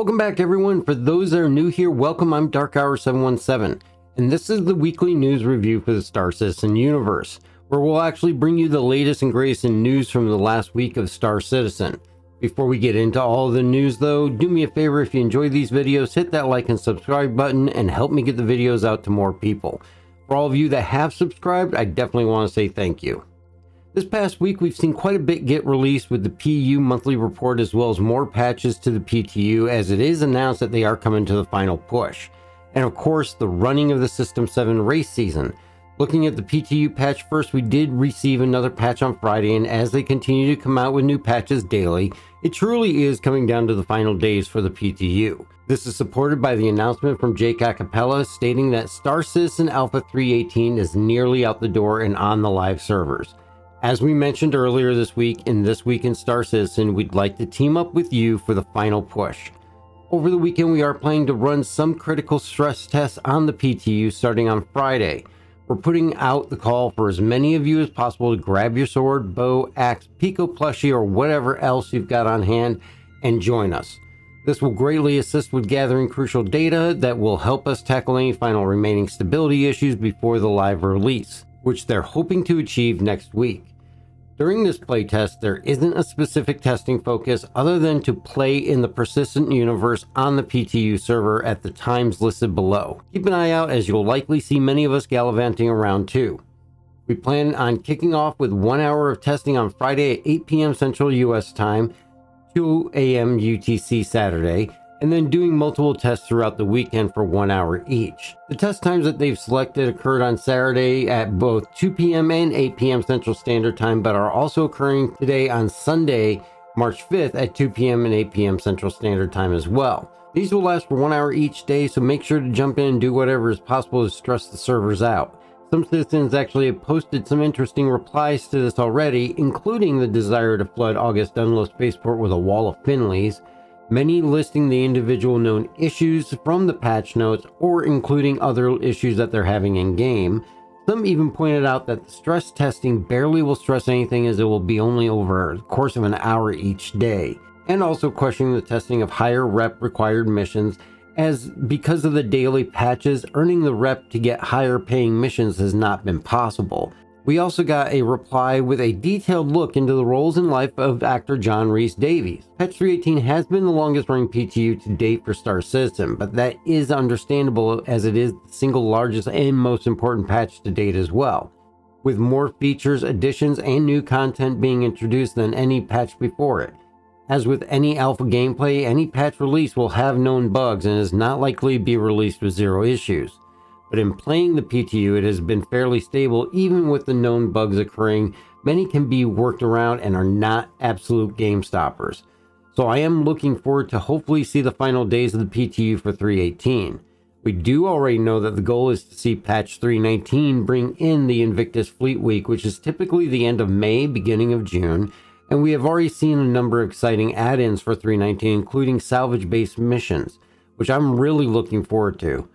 Welcome back everyone. For those that are new here, welcome. I'm Dark Hour 717 and this is the weekly news review for the Star Citizen universe, where we'll actually bring you the latest and greatest in news from the last week of Star Citizen. Before we get into all the news though, do me a favor if you enjoy these videos, hit that like and subscribe button and help me get the videos out to more people. For all of you that have subscribed, I definitely want to say thank you. This past week, we've seen quite a bit get released with the PU monthly report as well as more patches to the PTU as it is announced that they are coming to the final push. And of course, the running of the System 7 race season. Looking at the PTU patch first, we did receive another patch on Friday, and as they continue to come out with new patches daily, it truly is coming down to the final days for the PTU. This is supported by the announcement from Jake Acapella stating that Star Citizen Alpha 318 is nearly out the door and on the live servers. As we mentioned earlier this week, in This Week in Star Citizen, we'd like to team up with you for the final push. Over the weekend, we are planning to run some critical stress tests on the PTU starting on Friday. We're putting out the call for as many of you as possible to grab your sword, bow, axe, Pico plushie, or whatever else you've got on hand and join us. This will greatly assist with gathering crucial data that will help us tackle any final remaining stability issues before the live release, which they're hoping to achieve next week. During this playtest, there isn't a specific testing focus other than to play in the persistent universe on the PTU server at the times listed below. Keep an eye out as you'll likely see many of us gallivanting around too. We plan on kicking off with one hour of testing on Friday at 8 p.m. Central US time, 2 a.m. UTC Saturday, and then doing multiple tests throughout the weekend for one hour each. The test times that they've selected occurred on Saturday at both 2 p.m. and 8 p.m. Central Standard Time, but are also occurring today on Sunday, March 5th at 2 p.m. and 8 p.m. Central Standard Time as well. These will last for one hour each day, so make sure to jump in and do whatever is possible to stress the servers out. Some citizens actually have posted some interesting replies to this already, including the desire to flood August Dunlow Spaceport with a wall of Finleys, many listing the individual known issues from the patch notes or including other issues that they're having in game. Some even pointed out that the stress testing barely will stress anything as it will be only over the course of an hour each day, and also questioning the testing of higher rep required missions as because of the daily patches, earning the rep to get higher paying missions has not been possible. We also got a reply with a detailed look into the roles in life of actor John Rhys Davies. Patch 318 has been the longest running PTU to date for Star Citizen, but that is understandable as it is the single largest and most important patch to date as well. With more features, additions, and new content being introduced than any patch before it. As with any alpha gameplay, any patch release will have known bugs and is not likely to be released with zero issues but in playing the PTU, it has been fairly stable even with the known bugs occurring. Many can be worked around and are not absolute game stoppers. So I am looking forward to hopefully see the final days of the PTU for 318. We do already know that the goal is to see patch 319 bring in the Invictus Fleet Week, which is typically the end of May, beginning of June, and we have already seen a number of exciting add-ins for 319, including salvage-based missions, which I'm really looking forward to.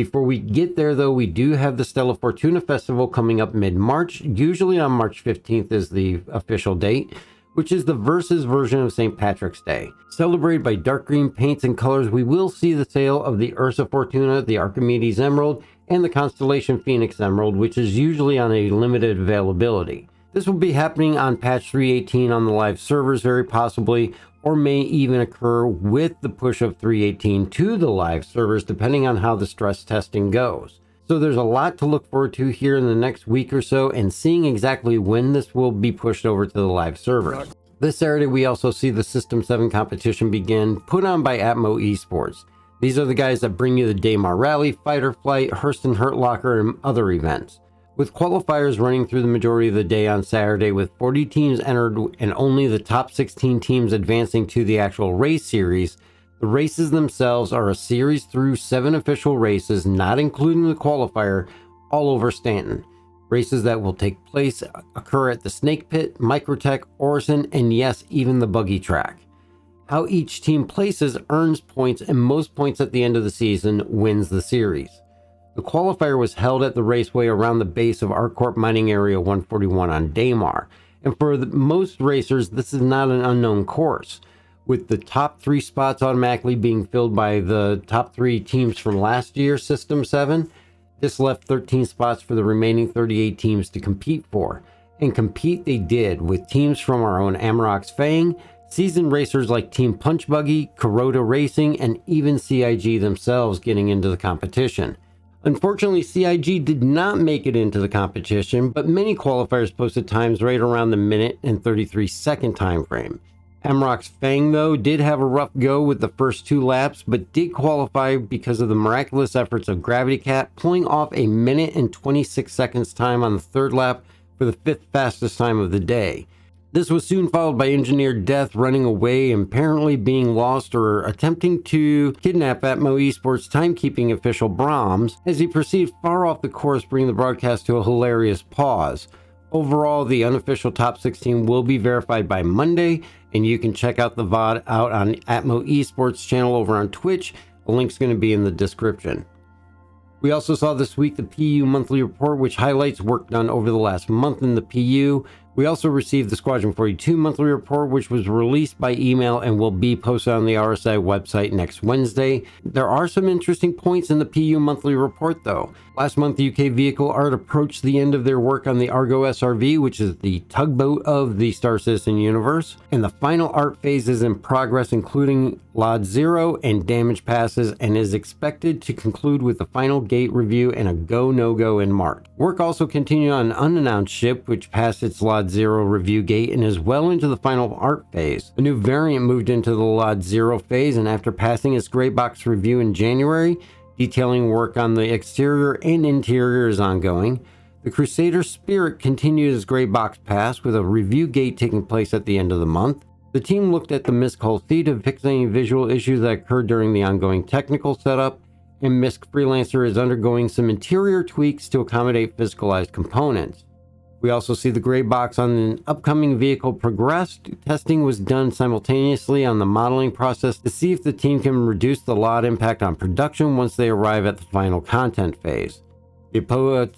Before we get there, though, we do have the Stella Fortuna Festival coming up mid March. Usually on March 15th is the official date, which is the Versus version of St. Patrick's Day. Celebrated by dark green paints and colors, we will see the sale of the Ursa Fortuna, the Archimedes Emerald, and the Constellation Phoenix Emerald, which is usually on a limited availability. This will be happening on patch 318 on the live servers, very possibly, or may even occur with the push of 318 to the live servers, depending on how the stress testing goes. So there's a lot to look forward to here in the next week or so and seeing exactly when this will be pushed over to the live servers. This Saturday, we also see the System 7 competition begin, put on by Atmo Esports. These are the guys that bring you the Daymar Rally, Fighter Flight, Hurston Hurt Locker, and other events. With qualifiers running through the majority of the day on Saturday, with 40 teams entered and only the top 16 teams advancing to the actual race series, the races themselves are a series through seven official races, not including the qualifier, all over Stanton. Races that will take place occur at the Snake Pit, Microtech, Orison, and yes, even the buggy track. How each team places earns points, and most points at the end of the season wins the series. The qualifier was held at the raceway around the base of ArcCorp Mining Area 141 on Daymar, and for the, most racers, this is not an unknown course. with the top three spots automatically being filled by the top three teams from last year's System 7. This left 13 spots for the remaining 38 teams to compete for. And compete they did with teams from our own Amarok's Fang, seasoned racers like Team Punch Buggy, Kuroda Racing, and even CIG themselves getting into the competition. Unfortunately, CIG did not make it into the competition, but many qualifiers posted times right around the minute and 33 second time frame. Amarok's Fang, though, did have a rough go with the first two laps, but did qualify because of the miraculous efforts of Gravity Cat, pulling off a minute and 26 seconds time on the third lap for the fifth fastest time of the day. This was soon followed by engineer Death running away apparently being lost or attempting to kidnap Atmo Esports timekeeping official Brahms as he proceeded far off the course, bringing the broadcast to a hilarious pause. Overall, the unofficial top 16 will be verified by Monday, and you can check out the VOD out on Atmo Esports channel over on Twitch. The link's going to be in the description. We also saw this week the PU monthly report, which highlights work done over the last month in the PU. We also received the Squadron 42 monthly report, which was released by email and will be posted on the RSI website next Wednesday. There are some interesting points in the PU monthly report, though. Last month, UK Vehicle Art approached the end of their work on the Argo SRV, which is the tugboat of the Star Citizen universe, and the final art phase is in progress, including LOD Zero and damage passes, and is expected to conclude with the final gate review and a go no go in March. Work also continued on an unannounced ship, which passed its LOD Zero review gate and is well into the final art phase. A new variant moved into the LOD Zero phase, and after passing its gray box review in January, Detailing work on the exterior and interior is ongoing. The Crusader Spirit continued its gray box pass with a review gate taking place at the end of the month. The team looked at the MISC Hull C to fix any visual issues that occurred during the ongoing technical setup, and MISC Freelancer is undergoing some interior tweaks to accommodate physicalized components. We also see the gray box on an upcoming vehicle progressed. Testing was done simultaneously on the modeling process to see if the team can reduce the LOD impact on production once they arrive at the final content phase. The Aopoa,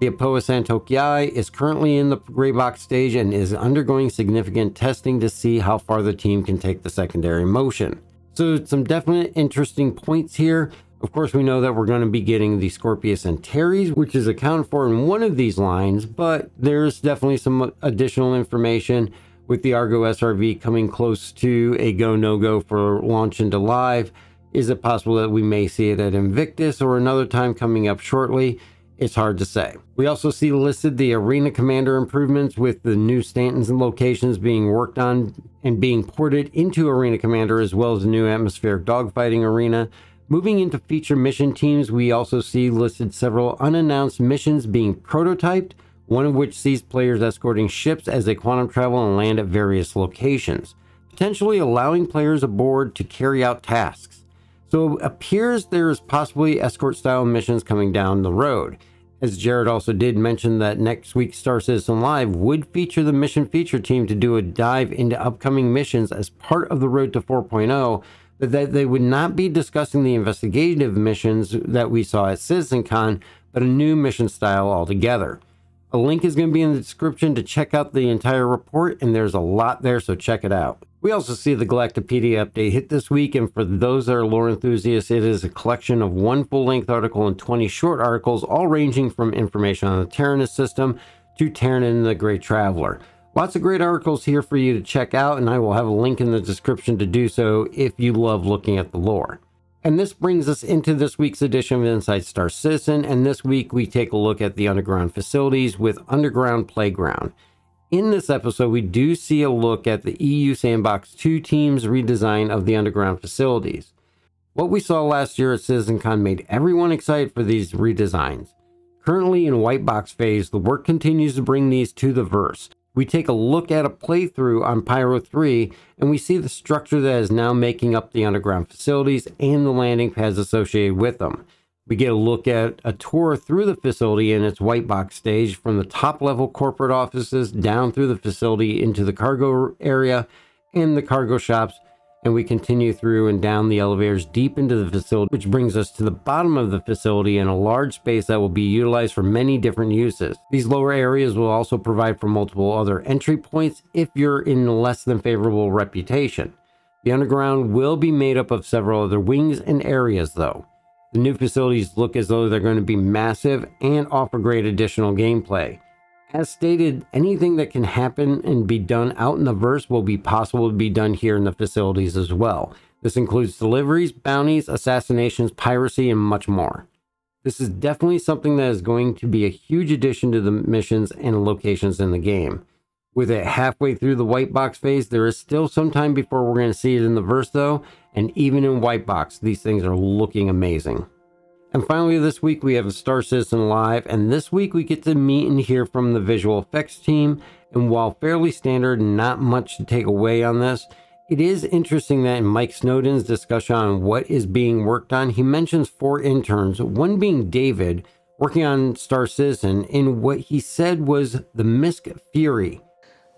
the Aopoa San'tok.yāi is currently in the gray box stage and is undergoing significant testing to see how far the team can take the secondary motion. So some definite interesting points here. Of course, we know that we're going to be getting the Scorpius and Antares, which is accounted for in one of these lines, but there's definitely some additional information with the Argo SRV coming close to a go no go for launch into live. Is it possible that we may see it at Invictus or another time coming up shortly? It's hard to say. We also see listed the Arena Commander improvements with the new Stanton's and locations being worked on and being ported into Arena Commander as well as the new atmospheric dogfighting arena. Moving into feature mission teams, we also see listed several unannounced missions being prototyped, one of which sees players escorting ships as they quantum travel and land at various locations, potentially allowing players aboard to carry out tasks. So it appears there is possibly escort style missions coming down the road. As Jared also did mention that next week's Star Citizen Live would feature the mission feature team to do a dive into upcoming missions as part of the Road to 4.0 that they would not be discussing the investigative missions that we saw at CitizenCon, but a new mission style altogether. A link is going to be in the description to check out the entire report, and there's a lot there, so check it out. We also see the Galactapedia update hit this week, and for those that are lore enthusiasts, it is a collection of one full length article and 20 short articles, all ranging from information on the Terranus system to Terran and the Great Traveler. Lots of great articles here for you to check out, and I will have a link in the description to do so if you love looking at the lore. And this brings us into this week's edition of Inside Star Citizen, and this week we take a look at the underground facilities with Underground Playground. In this episode, we do see a look at the EU Sandbox 2 team's redesign of the underground facilities. What we saw last year at CitizenCon made everyone excited for these redesigns. Currently in white box phase, the work continues to bring these to the verse, we take a look at a playthrough on Pyro 3 and we see the structure that is now making up the underground facilities and the landing pads associated with them. We get a look at a tour through the facility in its white box stage from the top level corporate offices down through the facility into the cargo area and the cargo shops and we continue through and down the elevators deep into the facility, which brings us to the bottom of the facility in a large space that will be utilized for many different uses. These lower areas will also provide for multiple other entry points if you're in less than favorable reputation. The underground will be made up of several other wings and areas, though. The new facilities look as though they're going to be massive and offer great additional gameplay. As stated, anything that can happen and be done out in the verse will be possible to be done here in the facilities as well. This includes deliveries, bounties, assassinations, piracy, and much more. This is definitely something that is going to be a huge addition to the missions and locations in the game. With it halfway through the white box phase, there is still some time before we're going to see it in the verse though, and even in white box, these things are looking amazing. And finally, this week we have Star Citizen Live, and this week we get to meet and hear from the visual effects team. And while fairly standard not much to take away on this, it is interesting that in Mike Snowden's discussion on what is being worked on, he mentions four interns, one being David, working on Star Citizen, in what he said was the MISC Fury.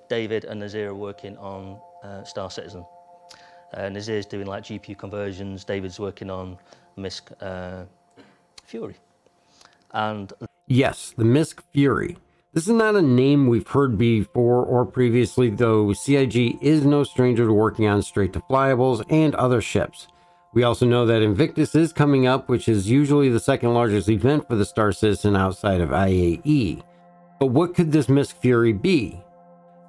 David and Nazir are working on uh, Star Citizen. Uh, Nazir's doing like GPU conversions, David's working on MISC uh, Fury. And yes, the MISC Fury. This is not a name we've heard before or previously, though CIG is no stranger to working on straight to flyables and other ships. We also know that Invictus is coming up, which is usually the second largest event for the Star Citizen outside of IAE. But what could this MISC Fury be?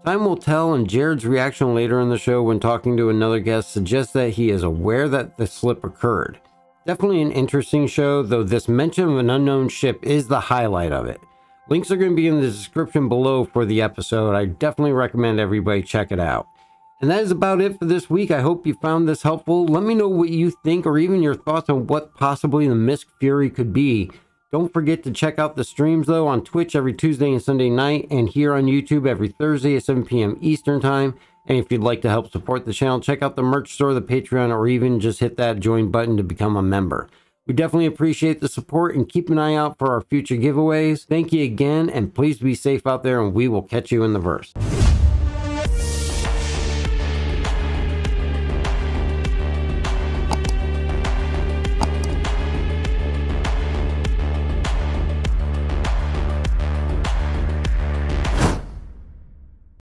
Time will tell, and Jared's reaction later in the show when talking to another guest suggests that he is aware that the slip occurred. Definitely an interesting show, though this mention of an unknown ship is the highlight of it. Links are going to be in the description below for the episode. I definitely recommend everybody check it out. And that is about it for this week. I hope you found this helpful. Let me know what you think or even your thoughts on what possibly the MISC Fury could be. Don't forget to check out the streams though on Twitch every Tuesday and Sunday night and here on YouTube every Thursday at 7 p.m. Eastern Time. And if you'd like to help support the channel, check out the merch store, the Patreon, or even just hit that join button to become a member. We definitely appreciate the support and keep an eye out for our future giveaways. Thank you again, and please be safe out there, and we will catch you in the verse.